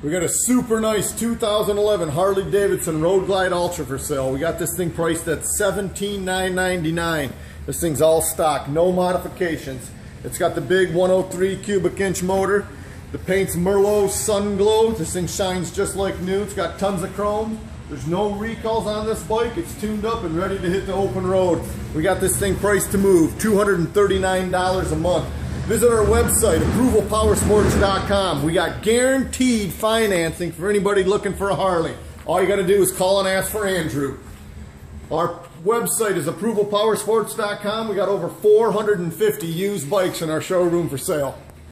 We got a super nice 2011 Harley Davidson Road Glide Ultra for sale. We got this thing priced at 17,999. This thing's all stock, no modifications. It's got the big 103 cubic inch motor. The paint's Merlot Sunglo. This thing shines just like new. It's got tons of chrome. There's no recalls on this bike. It's tuned up and ready to hit the open road. We got this thing priced to move, $239 a month. Visit our website, approvalpowersports.com. We got guaranteed financing for anybody looking for a Harley. All you got to do is call and ask for Andrew. Our website is approvalpowersports.com. We got over 450 used bikes in our showroom for sale.